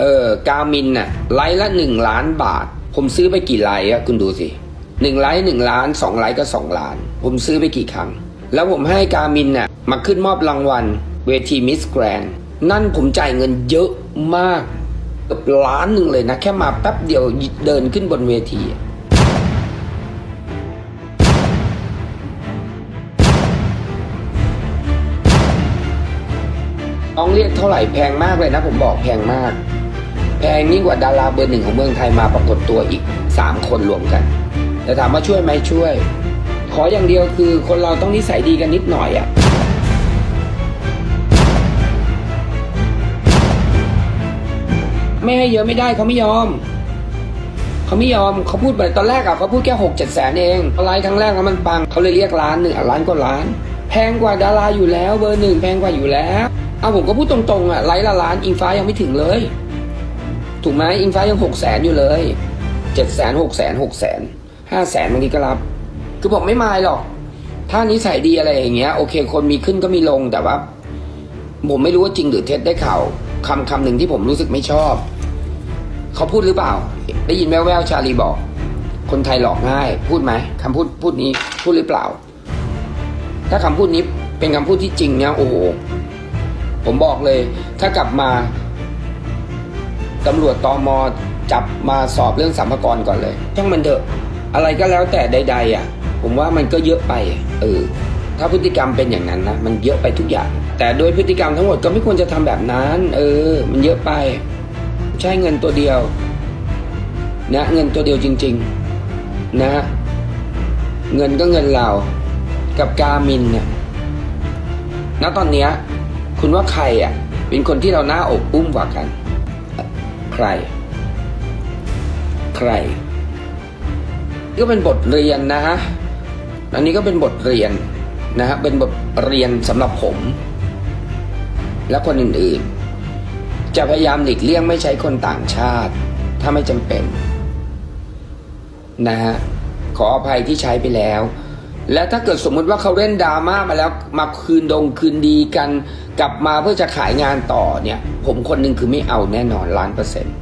เออกามินน่ะไลฟ์ละหนึ่งล้านบาท ผมซื้อไปกี่ไลฟ์อะคุณดูสิหนึ่งไลฟ์หนึ่งล้านสองไลฟ์ก็สองล้าน ผมซื้อไปกี่ครั้ง แล้วผมให้กามินน่ะมาขึ้นมอบรางวัล เวทีมิสแกรนด์นั่นผมจ่ายเงินเยอะมากเกือบล้านหนึ่งเลยนะ แค่มาแป๊บเดียวเดินขึ้นบนเวทีอะต้องเรียกเท่าไหร่แพงมากเลยนะ ผมบอกแพงมาก แพงยิ่งกว่าดาราเบอร์หนึ่งของเมืองไทยมาปรากฏตัวอีกสามคนรวมกัน แต่ถามว่าช่วยไหมช่วย ขออย่างเดียวคือคนเราต้องนิสัยดีกันนิดหน่อยอะ่ะไม่ให้เยอะไม่ได้เขาไม่ยอม เขาไม่ยอมเขาพูดไปตอนแรกอะเขาพูดแค่หกเจ็ดแสนเองไลฟ์ครั้งแรกแล้วมันปังเขาเลยเรียกล้านหนึ่งล้านกว่าล้าน แพงกว่าดาราอยู่แล้ว เบอร์หนึ่งแพงกว่าอยู่แล้วเอาผมก็พูดตรงๆอะไลฟ์ละล้านอิงฟ้ายังไม่ถึงเลย ถูกไหมอิงฟ้ายังหกแสนอยู่เลยเจ็ดแสนหกแสนหกแสนห้าแสนบางทีก็รับ คือผมไม่มายหรอก ถ้านิสัยดีอะไรอย่างเงี้ยโอเค คนมีขึ้นก็มีลงแต่ว่า ผมไม่รู้ว่าจริงหรือเท็จได้ข่าวคำคำหนึ่งที่ผมรู้สึกไม่ชอบ เขาพูดหรือเปล่า ได้ยินแววๆชาลีบอก คนไทยหลอกง่าย พูดไหมคำพูดพูดนี้พูดหรือเปล่า ถ้าคำพูดนี้เป็นคำพูดที่จริงเนี่ยโอ้โหผมบอกเลย ถ้ากลับมา ตำรวจตอมจับมาสอบเรื่องสัมภากรก่อนเลยช่างมันเถอะอะไรก็แล้วแต่ใด ๆ อะ ผมว่ามันก็เยอะไปเออถ้าพฤติกรรมเป็นอย่างนั้นนะมันเยอะไปทุกอย่าง แต่โดยพฤติกรรมทั้งหมดก็ไม่ควรจะทำแบบนั้น เออ มันเยอะไป ใช้เงินตัวเดียว นะ เงินตัวเดียวจริง ๆ นะ เงินก็เงินเรากับกามินเนี่ยณตอนเนี้ยคุณว่าใครอะ เป็นคนที่เราหน้าอกอุ้มกว่ากัน ใคร ใคร ก็เป็นบทเรียนนะฮะ อันนี้ก็เป็นบทเรียนนะฮะ เป็นบทเรียนสำหรับผม และคนอื่นๆ จะพยายามหลีกเลี่ยงไม่ใช้คนต่างชาติ ถ้าไม่จำเป็น นะฮะ ขออภัยที่ใช้ไปแล้ว และถ้าเกิดสมมติว่าเขาเล่นดราม่ามาแล้ว มาคืนดงคืนดีกัน กลับมาเพื่อจะขายงานต่อเนี่ย ผมคนหนึ่งคือไม่เอาแน่นอนล้านเปอร์เซ็นต์